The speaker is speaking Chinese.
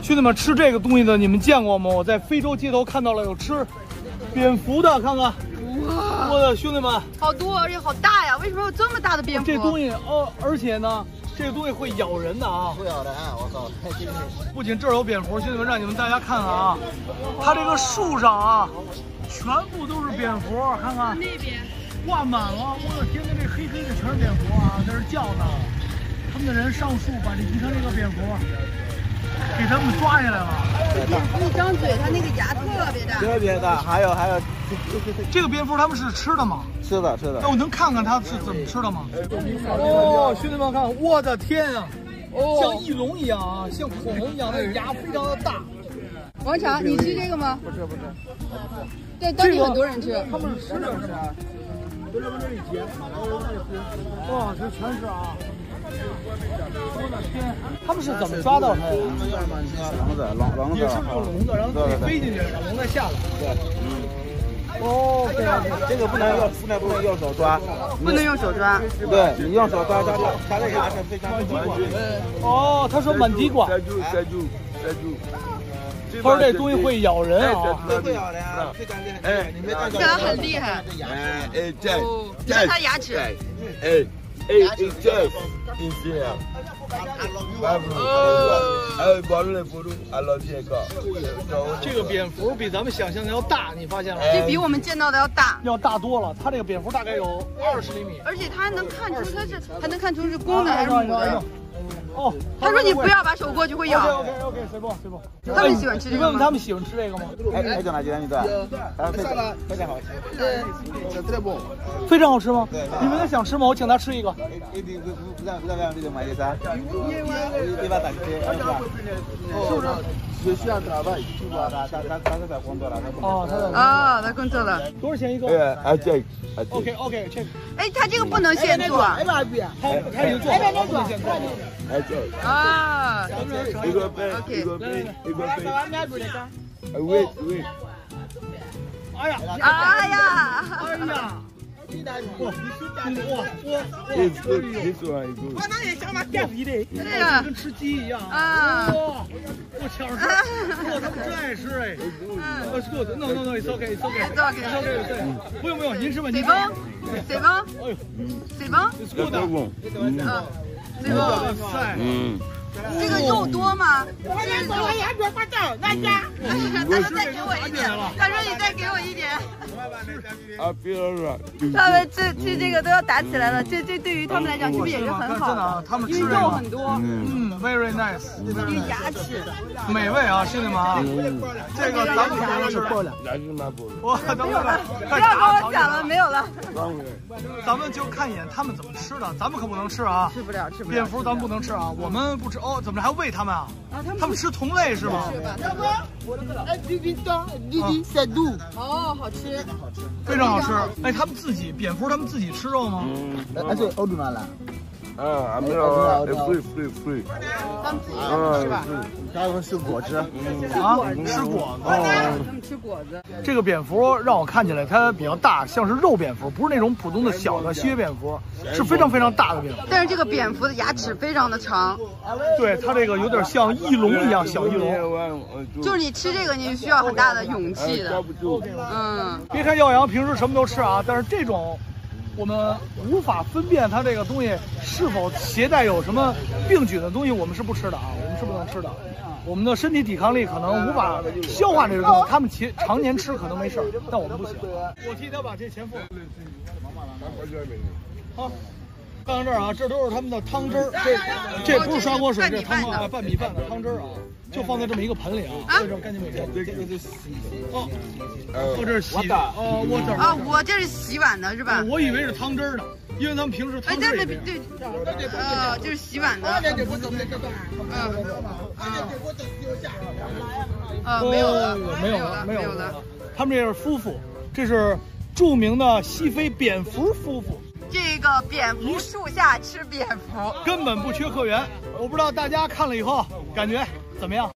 兄弟们，吃这个东西的你们见过吗？我在非洲街头看到了有吃蝙蝠的，看看，哇，我的兄弟们，好多，而且好大呀！为什么有这么大的蝙蝠？这东西哦，而且呢，这个东西会咬人的啊！会咬的啊！我靠！不仅这儿有蝙蝠，兄弟们，让你们大家看看啊，它这个树上啊，全部都是蝙蝠，看看那边挂满了。我的天呐，这黑黑的全是蝙蝠啊，在这叫呢。他们的人上树把这一看这个蝙蝠，给他们抓下来了。蝙蝠一张嘴，它那个牙特别大。特别大，还有还有，这个蝙蝠他们是吃的吗？吃的吃的那。我能看看它是怎么吃的吗？哦，兄弟们看，我的天啊！像翼龙一样啊，像恐龙一样，那个牙非常的大。王强，你吃这个吗？不吃不吃。对，当地很多人吃。他们是吃的是吧？哇，这全是啊！他们是怎么抓到它的？笼子笼笼子也是用笼子，然后自己飞进去，把笼子下来。对，哦，对啊，这个不能用不能不能用手抓，不能用手抓。对你用手抓它它那牙齿非常软。哦，他说满地瓜，哎他说这东西会咬人啊。会会咬的呀，非常厉害。哎，你没看这个很厉害。哎哎，这哦，你看它牙齿。哎哎哎，这一些啊。哎，保罗福禄，I love you 哥。这个蝙蝠比咱们想象的要大，你发现了吗？这比我们见到的要大，要大多了。它这个蝙蝠大概有二十厘米。而且它还能看出它是还能看出是公的还是母的。哦，他说你不要把手过去会咬。OK OK OK，随便随便。他们喜欢吃这个吗你问问他们喜欢吃这个吗？哎，哎，叫哪几你对？还非常非常好吃。非常好吃吗？你们想吃吗？我请他吃一个。哦，他的啊，他工作了。多少钱一个哎，哎这，？OK OK，这哎，他这个不能现做啊。他他已经做好了，不能现做。哎这，啊。一个杯，一个杯，一个杯。哎喂喂，哎呀，哎呀。哎呀，哇哇哇！this good, this one is good。掉皮的，跟吃鸡一样。啊哇，我抢着吃，哇，他们真爱吃哎。呃，good，no no no，it's okay，it's okay，it's okay okay，对，不用不用，您吃吧，您吃。水崩，水崩，哎呦水崩，，it's 这 good 个的。bon。嗯啊，水哇崩。塞，嗯，这个肉多吗？嗯他说再给我一点，他说你再给我一点。他们这这这个都要打起来了，这这对于他们来讲是不是也是很好的啊的？他们吃肉很多，嗯，very nice，这个牙齿。美味啊，兄弟们啊，这个咱们不能是，那是蛮不哇，咱们没有了，不看要跟我讲了，没有了，咱们就看一眼他们怎么吃的，咱们可不能吃啊。吃不了，吃不了蝙。蝠咱们不能吃啊，我们不吃哦，怎么着还喂他们啊？啊，他们他们吃同类是吗？哦，好吃。非常好吃。哎，他们自己蝙蝠他们自己吃肉吗？哎，这欧洲拿了，啊，没有，free free free。他们吃吧。还有是果汁，啊，吃果子。他们吃果子。这个蝙蝠让我看起来它比较大，像是肉蝙蝠，不是那种普通的小的吸血蝙蝠，是非常非常大的蝙蝠。但是这个蝙蝠的牙齿非常的长，对，它这个有点像翼龙一样，小翼龙。就是你吃这个你需要很大的勇气的。嗯，别看耀阳平时什么都吃啊，但是这种我们无法分辨它这个东西是否携带有什么病菌的东西，我们是不吃的啊，我们是不能吃的。我们的身体抵抗力可能无法消化这个东西，他们其常年吃可能没事儿，但我们不行。我替他把这钱付了。好，看看这儿啊，这都是他们的汤汁儿，这这不是刷锅水，这是汤啊，拌米饭的汤汁儿啊，就放在这么一个盆里啊，这这干净没干净？哦，哦，这是洗的，哦，我这啊，我这是洗碗的是吧？我以为是汤汁儿呢，因为他们平时哎，汤汁对对儿也这样。对，呃，就是洗碗的。嗯，啊，没有了哦，没有了，没有有了。。他们这是夫妇，这是著名的西非蝙蝠夫妇，这个蝙蝠树下吃蝙蝠。根本不缺客源。我不知道大家看了以后感觉怎么样？